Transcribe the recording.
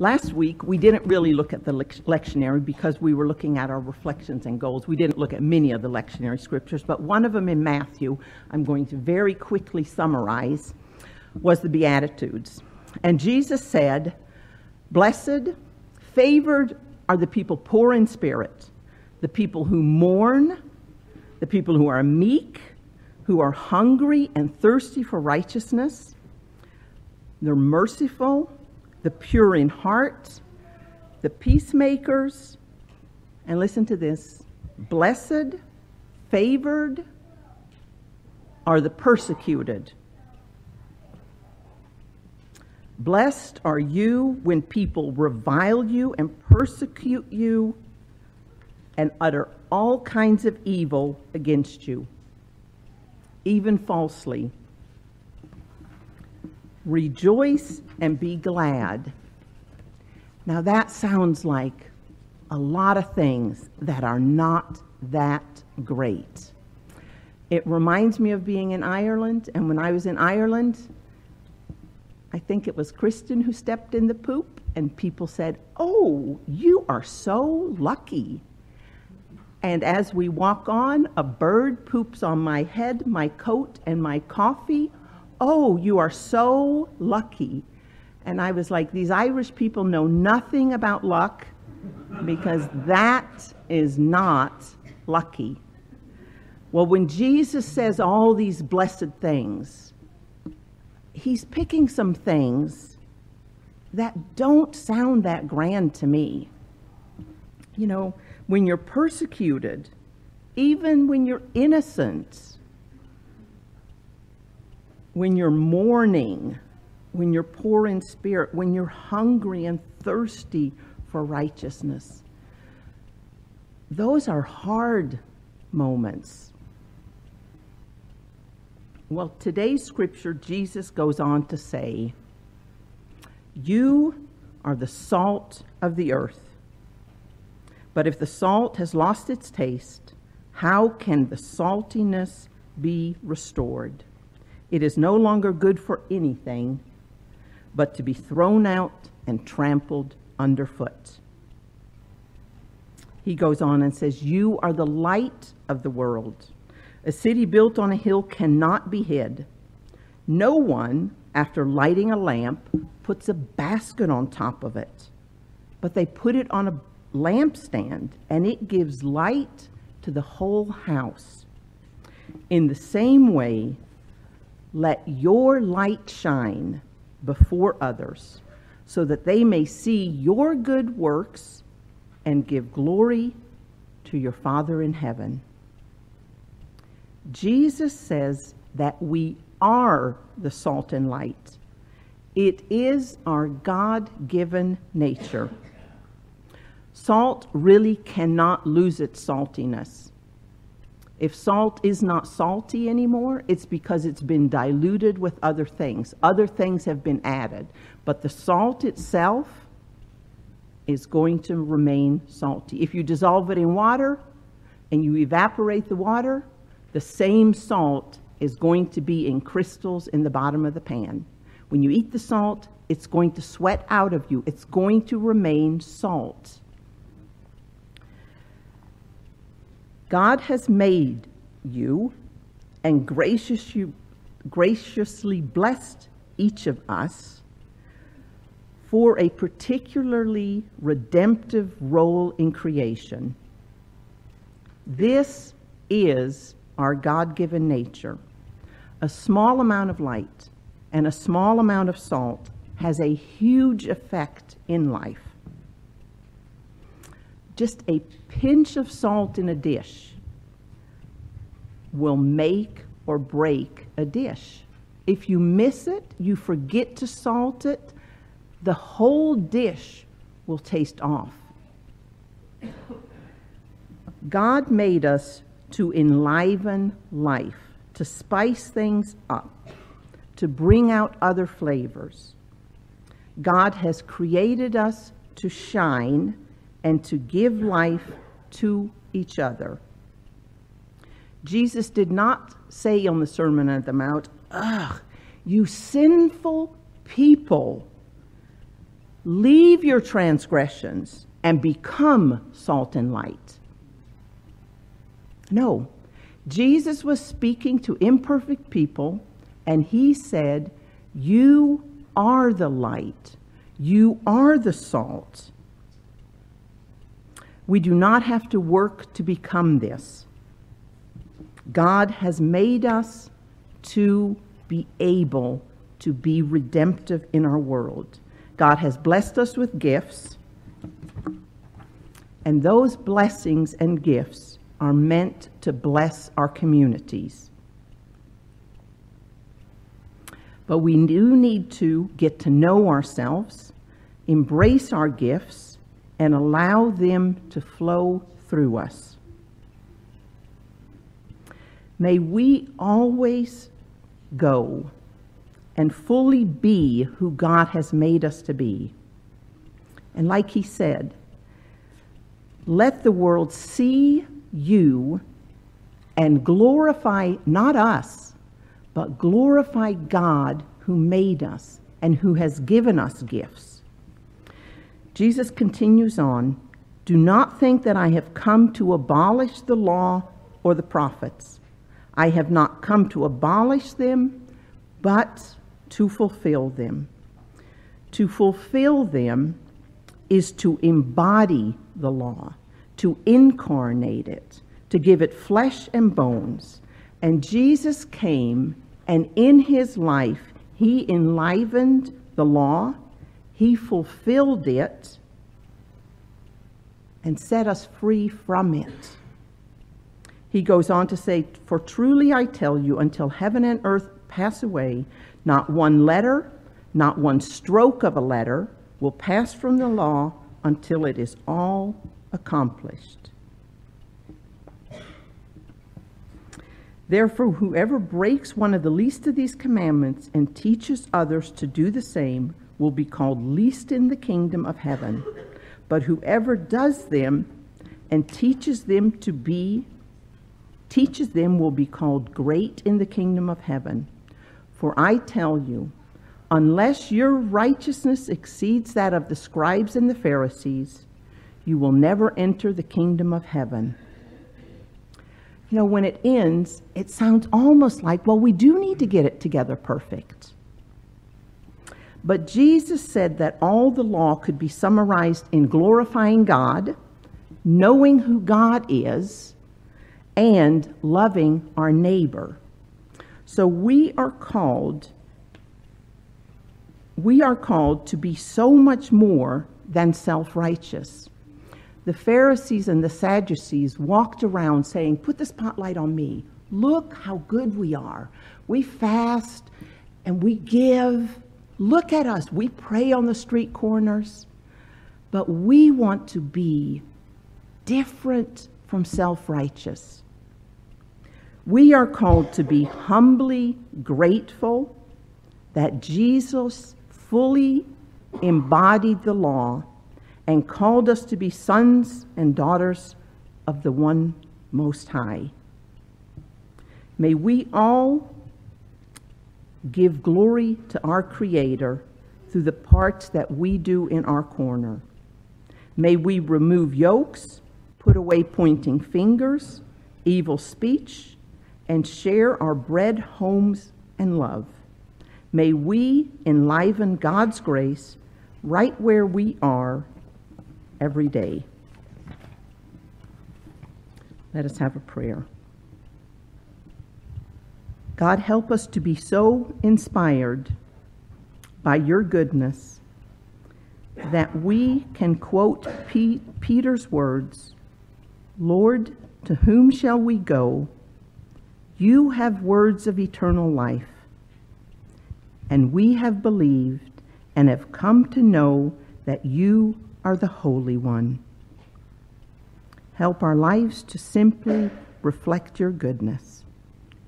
Last week, we didn't really look at the lectionary because we were looking at our reflections and goals. We didn't look at many of the lectionary scriptures, but one of them in Matthew, I'm going to very quickly summarize, was the Beatitudes. And Jesus said, Blessed, favored are the people poor in spirit, the people who mourn, the people who are meek, who are hungry and thirsty for righteousness. They're merciful, the pure in heart, the peacemakers, and listen to this blessed, favored are the persecuted. Blessed are you when people revile you and persecute you and utter all kinds of evil against you, even falsely. Rejoice and be glad. Now, that sounds like a lot of things that are not that great. It reminds me of being in Ireland, and when I was in Ireland, I think it was Kristen who stepped in the poop, and people said, Oh, you are so lucky. And as we walk on, a bird poops on my head, my coat, and my coffee. Oh, you are so lucky. And I was like, These Irish people know nothing about luck because that is not lucky. Well, when Jesus says all these blessed things, he's picking some things that don't sound that grand to me. You know, when you're persecuted, even when you're innocent, when you're mourning, when you're poor in spirit, when you're hungry and thirsty for righteousness. Those are hard moments. Well, today's scripture, Jesus goes on to say, You are the salt of the earth. But if the salt has lost its taste, how can the saltiness be restored? It is no longer good for anything but to be thrown out and trampled underfoot. He goes on and says, You are the light of the world. A city built on a hill cannot be hid. No one, after lighting a lamp, puts a basket on top of it, but they put it on a lampstand, and it gives light to the whole house. In the same way, let your light shine before others, so that they may see your good works and give glory to your Father in heaven. Jesus says that we are the salt and light. It is our God given nature. Salt really cannot lose its saltiness. If salt is not salty anymore, it's because it's been diluted with other things. Other things have been added. But the salt itself is going to remain salty. If you dissolve it in water and you evaporate the water, the same salt is going to be in crystals in the bottom of the pan. When you eat the salt, it's going to sweat out of you. It's going to remain salt. God has made you and gracious you, graciously blessed each of us for a particularly redemptive role in creation. This is our God given nature. A small amount of light and a small amount of salt has a huge effect in life. Just a pinch of salt in a dish will make or break a dish. If you miss it, you forget to salt it, the whole dish will taste off. God made us to enliven life, to spice things up, to bring out other flavors. God has created us to shine and to give life to each other. Jesus did not say on the Sermon on the Mount, Ugh, you sinful people, Leave your transgressions and become salt and light. No. Jesus was speaking to imperfect people, and he said, You are the light, you are the salt. We do not have to work to become this. God has made us to be able to be redemptive in our world. God has blessed us with gifts, and those blessings and gifts are meant to bless our communities. But we do need to get to know ourselves, embrace our gifts, and allow them to flow through us. May we always go and fully be who God has made us to be. And like he said, let the world see you and glorify not us, but glorify God who made us and who has given us gifts. Jesus continues on Do not think that I have come to abolish the law or the prophets. I have not come to abolish them, but to fulfill them. To fulfill them is to embody the law to incarnate it, to give it flesh and bones. And Jesus came, and in his life, he enlivened the law, he fulfilled it, and set us free from it. He goes on to say, For truly I tell you, until heaven and earth pass away, not one letter, not one stroke of a letter will pass from the law until it is all accomplished. Therefore, whoever breaks one of the least of these commandments and teaches others to do the same will be called least in the kingdom of heaven. But whoever does them and teaches them to be, teaches them will be called great in the kingdom of heaven. For I tell you, unless your righteousness exceeds that of the scribes and the Pharisees, you will never enter the kingdom of heaven. You know, when it ends, it sounds almost like, well, we do need to get it together perfect. But Jesus said that all the law could be summarized in glorifying God, knowing who God is, and loving our neighbor. So we are called we are called to be so much more than self-righteous the Pharisees and the Sadducees walked around saying, Put the spotlight on me. Look how good we are. We fast and we give. Look at us. We pray on the street corners. But we want to be different from self righteous. We are called to be humbly grateful that Jesus fully embodied the law and called us to be sons and daughters of the one Most High. May we all give glory to our Creator through the parts that we do in our corner. May we remove yokes, put away pointing fingers, evil speech, and share our bread, homes, and love. May we enliven God's grace right where we are every day. Let us have a prayer. God, help us to be so inspired by your goodness that we can quote P- Peter's words Lord, to whom shall we go? You have words of eternal life. And we have believed and have come to know that you are the Holy One. Help our lives to simply reflect your goodness.